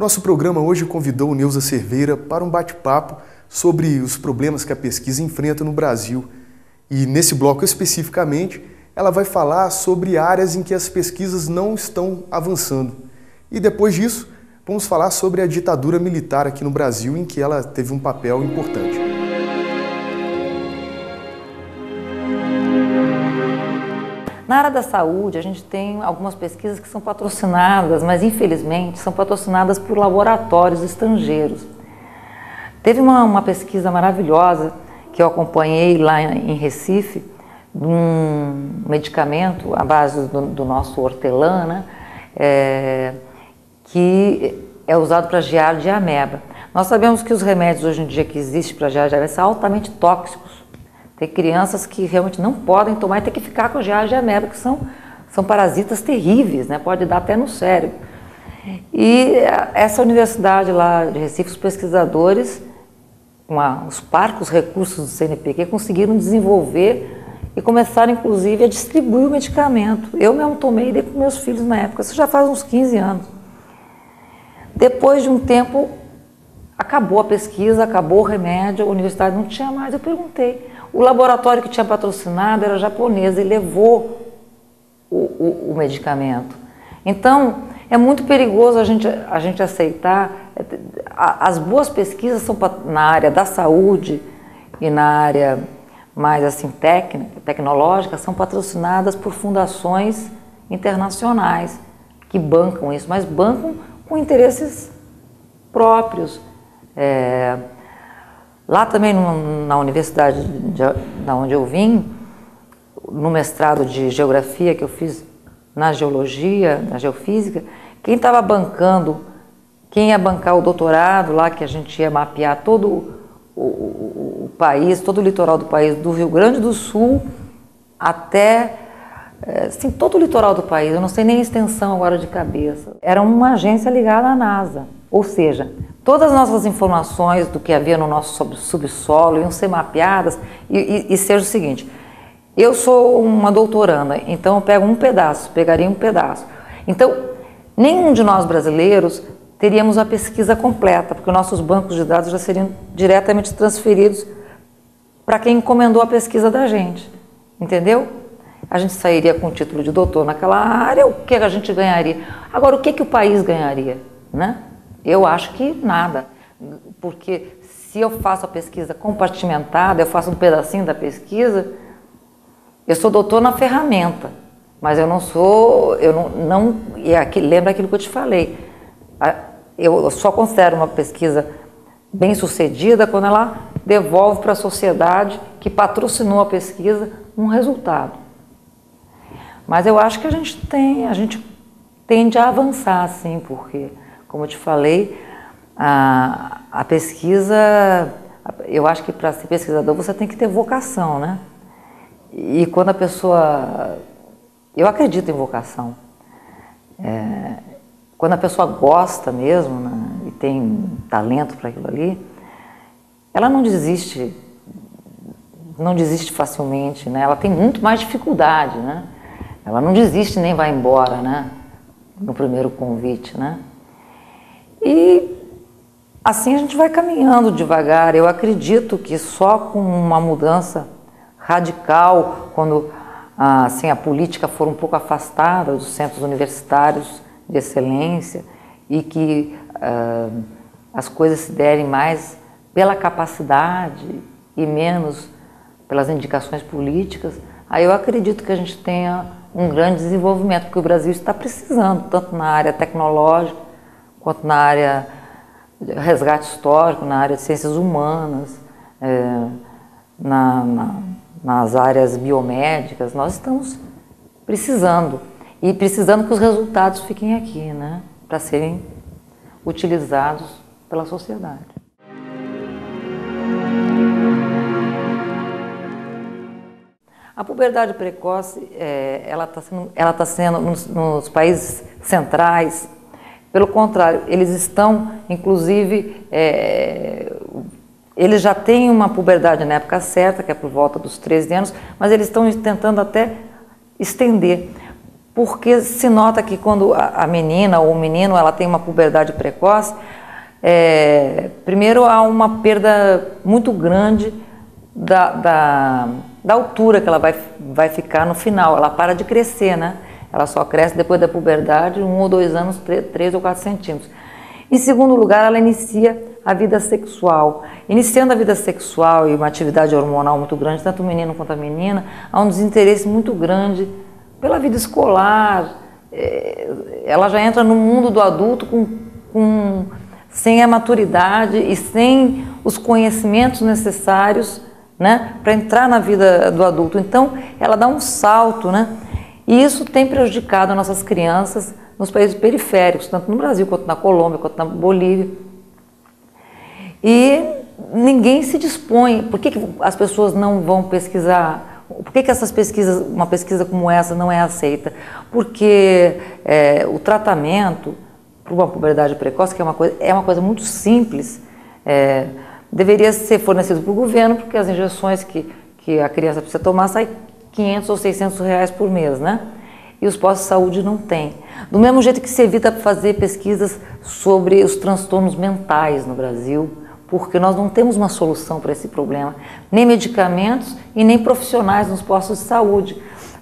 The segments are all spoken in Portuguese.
Nosso programa hoje convidou Neuza Cerveira para um bate-papo sobre os problemas que a pesquisa enfrenta no Brasil. E nesse bloco especificamente, ela vai falar sobre áreas em que as pesquisas não estão avançando. E depois disso, vamos falar sobre a ditadura militar aqui no Brasil, em que ela teve um papel importante. Na área da saúde, a gente tem algumas pesquisas que são patrocinadas, mas infelizmente são patrocinadas por laboratórios estrangeiros. Teve uma, uma pesquisa maravilhosa que eu acompanhei lá em Recife, de um medicamento à base do, do nosso hortelã, né, é, que é usado para de ameba. Nós sabemos que os remédios hoje em dia que existem para de ameba são altamente tóxicos tem crianças que realmente não podem tomar e tem que ficar com de ameba, que são, são parasitas terríveis, né? pode dar até no cérebro. E essa universidade lá de Recife, os pesquisadores, com a, os parcos recursos do CNPq, conseguiram desenvolver e começaram, inclusive, a distribuir o medicamento. Eu mesmo tomei e dei para meus filhos na época, isso já faz uns 15 anos. Depois de um tempo, acabou a pesquisa, acabou o remédio, a universidade não tinha mais. Eu perguntei, o laboratório que tinha patrocinado era japonês e levou o, o, o medicamento. Então, é muito perigoso a gente, a gente aceitar. As boas pesquisas são na área da saúde e na área mais assim técnica, tecnológica, são patrocinadas por fundações internacionais que bancam isso, mas bancam com interesses próprios. É, Lá também na universidade de, da onde eu vim, no mestrado de geografia que eu fiz na geologia, na geofísica, quem estava bancando, quem ia bancar o doutorado lá, que a gente ia mapear todo o, o, o, país, todo o litoral do país, do Rio Grande do Sul até eh, assim, todo o litoral do país, eu não sei nem a extensão agora de cabeça. Era uma agência ligada à NASA, ou seja, todas as nossas informações do que havia no nosso subsolo iam ser mapeadas e, e, e seja o seguinte, eu sou uma doutoranda, então eu pego um pedaço, pegaria um pedaço. Então, nenhum de nós brasileiros teríamos a pesquisa completa, porque nossos bancos de dados já seriam diretamente transferidos para quem encomendou a pesquisa da gente, entendeu? A gente sairia com o título de doutor naquela área, o que a gente ganharia? Agora, o que, que o país ganharia, né? Eu acho que nada, porque se eu faço a pesquisa compartimentada, eu faço um pedacinho da pesquisa, eu sou doutor na ferramenta, mas eu não sou, eu não, não e aqui, lembra aquilo que eu te falei, eu só considero uma pesquisa bem sucedida quando ela devolve para a sociedade que patrocinou a pesquisa um resultado. Mas eu acho que a gente tem, a gente tende a avançar, sim, porque como eu te falei, a, a pesquisa, eu acho que para ser pesquisador você tem que ter vocação, né? E quando a pessoa. Eu acredito em vocação. É, quando a pessoa gosta mesmo né, e tem talento para aquilo ali, ela não desiste, não desiste facilmente, né? Ela tem muito mais dificuldade, né? Ela não desiste nem vai embora, né? No primeiro convite, né? E assim a gente vai caminhando devagar. Eu acredito que só com uma mudança radical, quando assim, a política for um pouco afastada dos centros universitários de excelência e que uh, as coisas se derem mais pela capacidade e menos pelas indicações políticas, aí eu acredito que a gente tenha um grande desenvolvimento, porque o Brasil está precisando, tanto na área tecnológica, quanto na área de resgate histórico, na área de ciências humanas, é, na, na, nas áreas biomédicas, nós estamos precisando. E precisando que os resultados fiquem aqui, né? Para serem utilizados pela sociedade. A puberdade precoce, é, ela está sendo, ela tá sendo nos, nos países centrais, pelo contrário, eles estão, inclusive, é, eles já têm uma puberdade na época certa, que é por volta dos 13 anos, mas eles estão tentando até estender. porque se nota que quando a, menina ou o menino ela tem uma puberdade precoce, é, primeiro há uma perda muito grande da, da, da, altura que ela vai, vai ficar no final. Ela para de crescer, né? Ela só cresce depois da puberdade, um ou dois anos, três, ou quatro centímetros. Em segundo lugar, ela inicia a vida sexual. Iniciando a vida sexual e uma atividade hormonal muito grande, tanto o menino quanto a menina, há um desinteresse muito grande pela vida escolar. É, ela já entra no mundo do adulto com, com, sem a maturidade e sem os conhecimentos necessários né, para entrar na vida do adulto. Então, ela dá um salto, né? E isso tem prejudicado nossas crianças nos países periféricos, tanto no Brasil quanto na Colômbia, quanto na Bolívia. E ninguém se dispõe. Por que, que as pessoas não vão pesquisar por que, que essas pesquisas, uma pesquisa como essa não é aceita? Porque é, o tratamento para uma puberdade precoce, que é uma coisa, é uma coisa muito simples, é, deveria ser fornecido para o governo, porque as injeções que, que a criança precisa tomar saem 500 ou 600 reais por mês, né? E os postos de saúde não têm. Do mesmo jeito que se evita fazer pesquisas sobre os transtornos mentais no Brasil, porque nós não temos uma solução para esse problema, nem medicamentos e nem profissionais nos postos de saúde.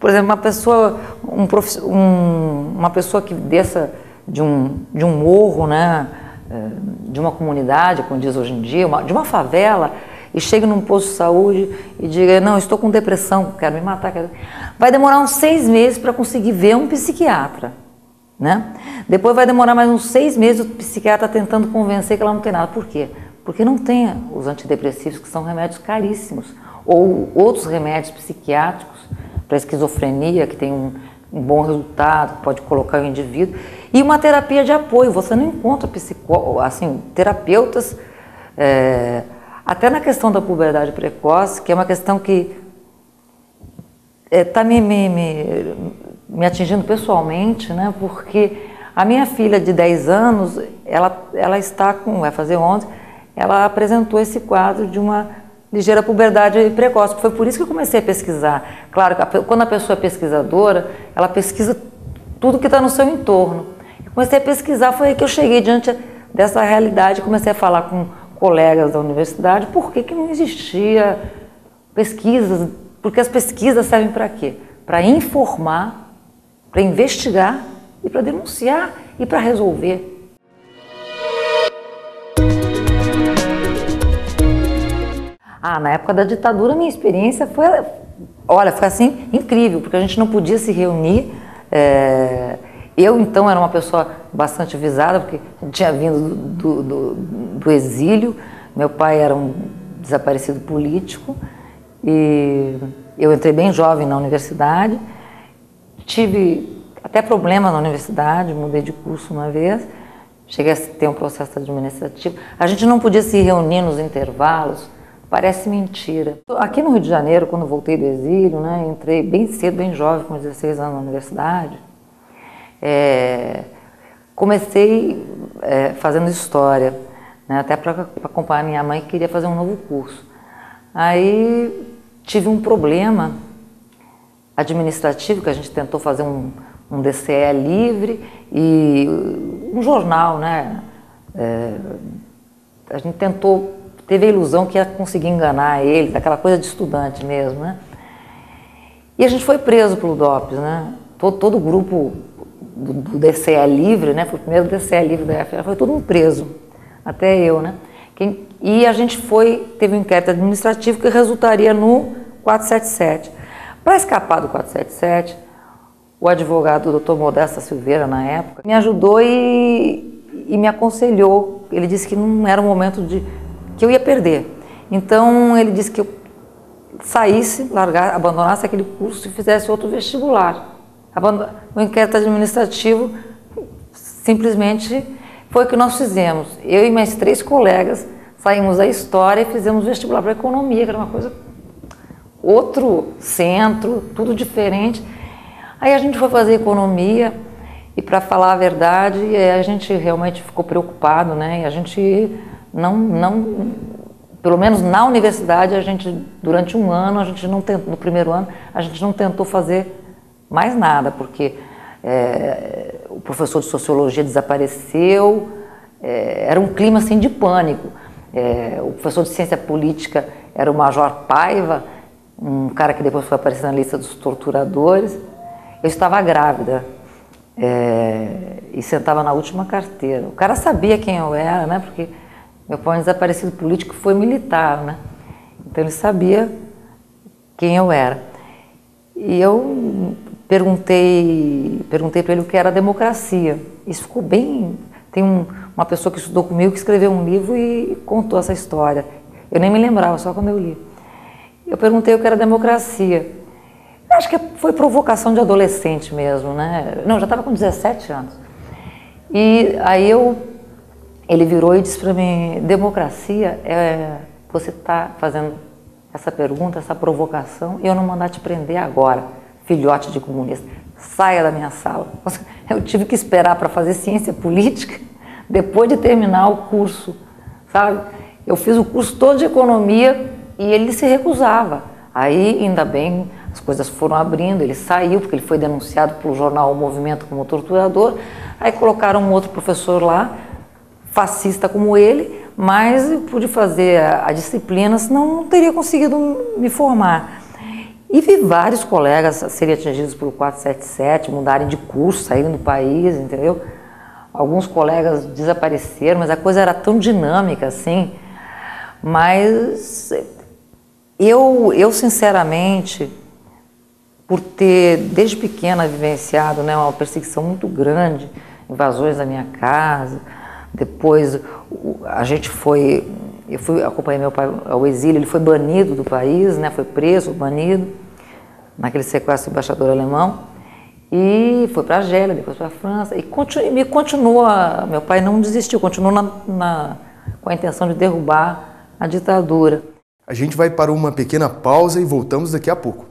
Por exemplo, uma pessoa, um, um, uma pessoa que desça de um, de um morro, né, eh, de uma comunidade, como diz hoje em dia, uma, de uma favela, e chega num posto de saúde e diga, não, estou com depressão, quero me matar. Quero... Vai demorar uns seis meses para conseguir ver um psiquiatra. Né? Depois vai demorar mais uns seis meses o psiquiatra tentando convencer que ela não tem nada. Por quê? Porque não tem os antidepressivos, que são remédios caríssimos, ou outros remédios psiquiátricos para esquizofrenia, que tem um, um bom resultado, pode colocar o indivíduo, e uma terapia de apoio. Você não encontra psico, assim, terapeutas, é, até na questão da puberdade precoce, que é uma questão que está é, me, me, me, me atingindo pessoalmente, né, porque a minha filha de 10 anos, ela, ela está com, vai fazer 11, ela apresentou esse quadro de uma ligeira puberdade precoce. Foi por isso que eu comecei a pesquisar. Claro, quando a pessoa é pesquisadora, ela pesquisa tudo que está no seu entorno. Eu comecei a pesquisar, foi aí que eu cheguei diante dessa realidade, comecei a falar com colegas da universidade por que, que não existia pesquisas, porque as pesquisas servem para quê? Para informar, para investigar e para denunciar e para resolver. Ah, na época da ditadura, minha experiência foi, olha, foi assim incrível, porque a gente não podia se reunir. É, eu, então, era uma pessoa bastante visada, porque tinha vindo do, do, do exílio. Meu pai era um desaparecido político e eu entrei bem jovem na universidade. Tive até problema na universidade, mudei de curso uma vez. Cheguei a ter um processo administrativo. A gente não podia se reunir nos intervalos Parece mentira. Aqui no Rio de Janeiro, quando voltei do exílio, né, entrei bem cedo, bem jovem, com 16 anos na universidade. É, comecei é, fazendo história, né, até para acompanhar minha mãe que queria fazer um novo curso. Aí tive um problema administrativo, que a gente tentou fazer um, um DCE livre e um jornal, né? É, a gente tentou teve a ilusão que ia conseguir enganar ele, daquela coisa de estudante mesmo, né? E a gente foi preso pelo DOPS, né? Todo, todo o grupo do, do DCE livre, né? Foi o primeiro DCE livre da FA, foi todo um preso, até eu, né? Quem, e a gente foi, teve um inquérito administrativo que resultaria no 477. Para escapar do 477, o advogado doutor Modesta Silveira, na época, me ajudou e, e me aconselhou. Ele disse que não era o momento de que eu ia perder. Então ele disse que eu saísse, largar, abandonasse aquele curso e fizesse outro vestibular. O inquérito administrativo simplesmente foi o que nós fizemos. Eu e mais três colegas saímos da história e fizemos vestibular para economia, que era uma coisa outro centro, tudo diferente. Aí a gente foi fazer economia e para falar a verdade, a gente realmente ficou preocupado, né? E a gente não, não, pelo menos na universidade, a gente, durante um ano, a gente não tentou, no primeiro ano, a gente não tentou fazer mais nada, porque é, o professor de sociologia desapareceu, é, era um clima assim de pânico. É, o professor de ciência política era o Major Paiva, um cara que depois foi aparecer na lista dos torturadores. Eu estava grávida é, e sentava na última carteira. O cara sabia quem eu era, né? Porque meu pai, desaparecido político, foi militar, né? Então ele sabia quem eu era. E eu perguntei, perguntei para ele o que era democracia. Isso ficou bem. Tem um, uma pessoa que estudou comigo que escreveu um livro e contou essa história. Eu nem me lembrava, só quando eu li. Eu perguntei o que era democracia. Acho que foi provocação de adolescente mesmo, né? Não, já estava com 17 anos. E aí eu, ele virou e disse para mim: democracia é você tá fazendo essa pergunta, essa provocação, e eu não mandar te prender agora, filhote de comunista. Saia da minha sala. Eu tive que esperar para fazer ciência política depois de terminar o curso, sabe? Eu fiz o curso todo de economia e ele se recusava. Aí, ainda bem, as coisas foram abrindo, ele saiu, porque ele foi denunciado pelo jornal O Movimento como torturador. Aí colocaram um outro professor lá, fascista como ele, mas pude fazer a, a disciplina, senão não teria conseguido me formar. E vi vários colegas serem atingidos pelo 477, mudarem de curso, saírem do país, entendeu? Alguns colegas desapareceram, mas a coisa era tão dinâmica assim. Mas eu, eu sinceramente, por ter desde pequena vivenciado né, uma perseguição muito grande, invasões da minha casa. Depois a gente foi, eu fui acompanhar meu pai ao exílio, ele foi banido do país, né, foi preso, banido, naquele sequestro do embaixador alemão. E foi para a Argélia, depois para a França. E continu, continua, meu pai não desistiu, continuou na, na, com a intenção de derrubar a ditadura. A gente vai para uma pequena pausa e voltamos daqui a pouco.